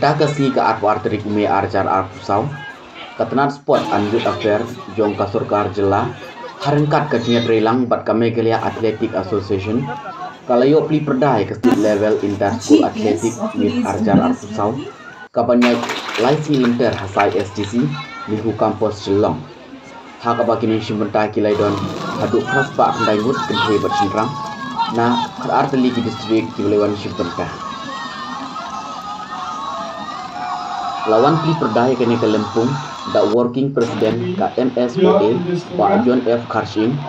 Mentah kasi ka atwar terik me arjar arpusau. Katnat spot anjut affair jong kasurkar jela. Harengkat kajinya trilang bat kame gelia Athletic Association. Kalayo pli perdai ke state level inter school athletic with arjar arpusau. Kabanyak laisi lenter hasai SDC lihu kampus jelong. Hak abakini shimentah kilai don haduk khas ba andai mut kenhe bat shinrang. Na kar arteli ki district kilewan shimentah. lawan pli perdaya kene ke Lempung da working president ka MSOA Pak John F. Karshim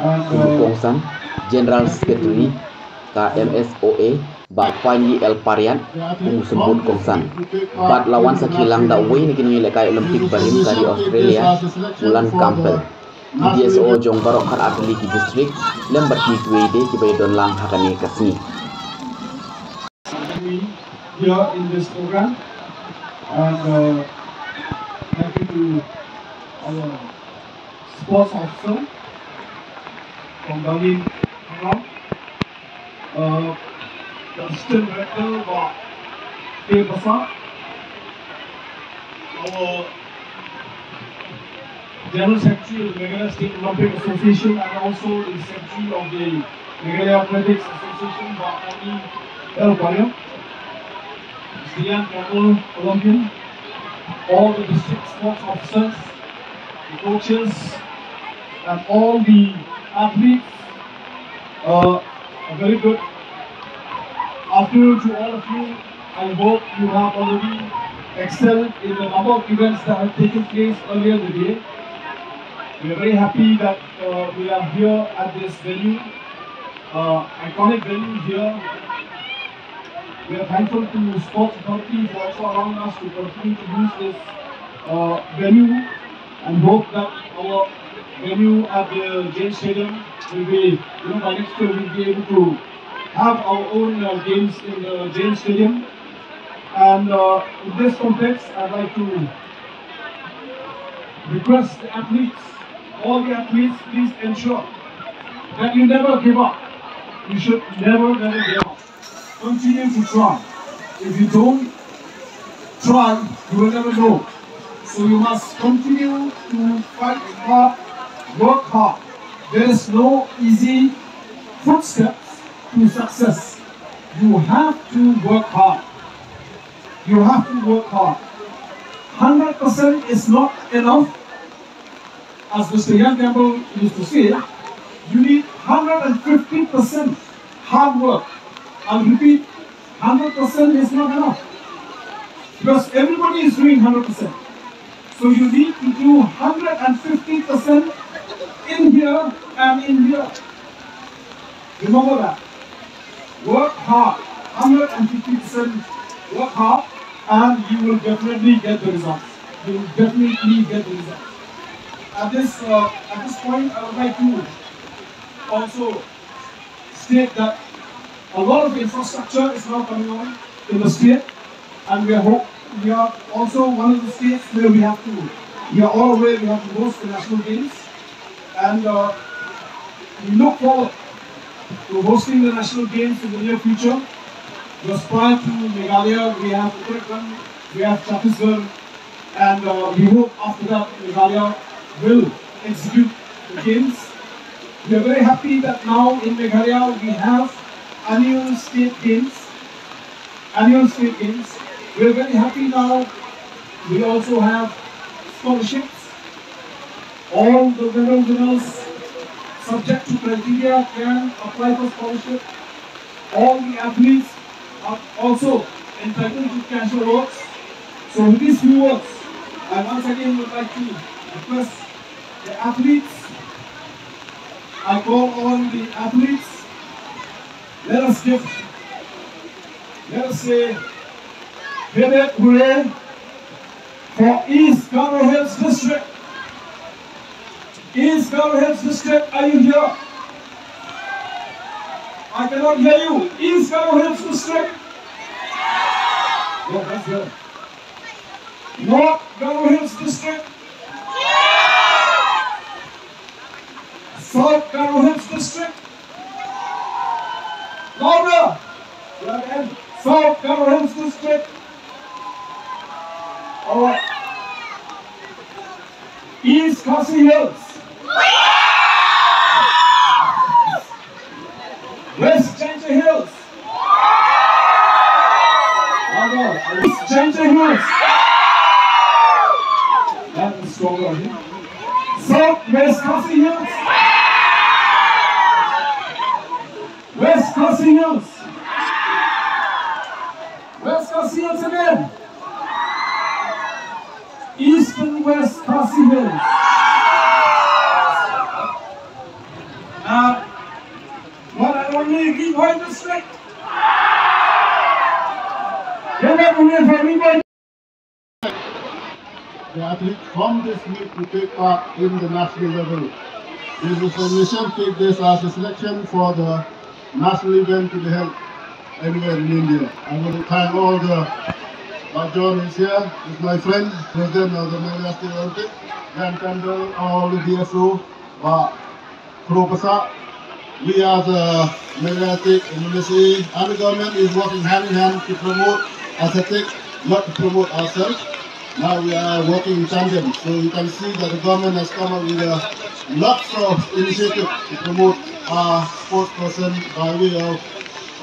Kongsan General Secretary ka MSOA Pak Fanyi El Parian sebut Kongsan bat lawan sakilang da way ni kini lekai Olympic barim dari Australia Mulan Campbell DSO jong barok kar atli ki district lembat ki bay don lang hakane kasni here in this program and uh, thank you to our sports officer from Berlin, uh, the assistant director of K. Basa, our General Secretary of the Meghalaya State Olympic Association and also the Secretary of the Meghalaya Athletics Association, Bani El Pariam. Young Campbell Olympian, all the district sports officers, the coaches, and all the athletes. Uh, a very good afternoon to all of you. I hope you have already excelled in the number of events that have taken place earlier in the day. We are very happy that uh, we are here at this venue, uh, iconic venue here we are thankful to Sports Authority for also allowing us to continue to use this uh, venue and hope that our venue at the James Stadium will be, you know, by next year we'll be able to have our own uh, games in the James Stadium. And uh, in this context, I'd like to request the athletes, all the athletes, please ensure that you never give up. You should never, never give up continue to try. If you don't try, you will never know. So you must continue to fight hard, work hard. There is no easy footsteps to success. You have to work hard. You have to work hard. 100% is not enough. As Mr. Young Campbell used to say, you need 150% hard work I'll repeat, 100% is not enough. Because everybody is doing 100%. So you need to do 150% in here and in here. Remember that. Work hard. 150% work hard and you will definitely get the results. You will definitely get the results. At this, uh, at this point, I would like to also state that a lot of infrastructure is now coming on in the state, and we are hope we are also one of the states where we have to. We are all aware we have to host the national games, and uh, we look forward to hosting the national games in the near future. Just prior to Meghalaya, we have Uttarakhand, we have Chhattisgarh, and uh, we hope after that Meghalaya will execute the games. We are very happy that now in Meghalaya we have games. Annual state games. We are very happy now. We also have scholarships. All the medal winners, subject to criteria, can apply for scholarship. All the athletes are also entitled to cash awards. So with these few words, I once again would like to request the athletes. I call on the athletes let us give, let us say, Vivek Hooray for East Garo Hills District. East Garo Hills District, are you here? I cannot hear you. East Garo Hills District. Yeah, that's good. North Garo Hills District. South Garo Hills District. Cobra! Right South Cameroon's district. All right. East Khasi Hills. West Change Hills. Hold East Change Hills. That is stronger. South West Khasi Hills. West Hills. West Hills again. Eastern West Khasi Hills. Now, one and only District. Give up a win for everybody. the athletes from this meet to take part in the national level. This information take this as a selection for the national event to be held anywhere in India. I want to thank all the, uh, John is here, is my friend, president of the Meghalaya State Olympic, Dan Kendall, all the DSO, uh, Propasa. We as the Meghalaya State and the government is working hand in hand to promote athletics, not to promote ourselves. Now we are working in tandem, so you can see that the government has come up with uh, lots of initiatives to promote our sports person by way of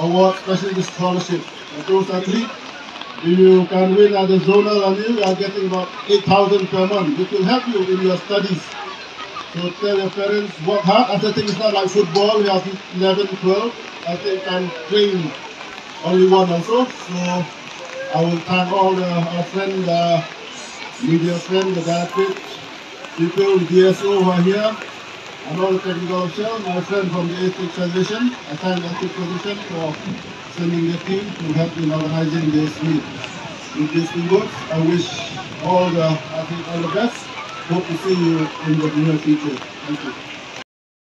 award, especially the scholarship. For those athletes, you can win at the zonal and you are getting about 8,000 per month, which will help you in your studies. So tell your parents, work hard. I think it's not like football, we have 11, 12. I think can train only one also. So I will thank all the, our friends, uh, media friends, the dietitics, people, the DSO who are here, the technical officials, my friend from the Ethics Foundation. I the Ethics Foundation for sending their team to help in organizing this meet. With this good, I wish all the athletes all the best. Hope to see you in the near future. Thank you.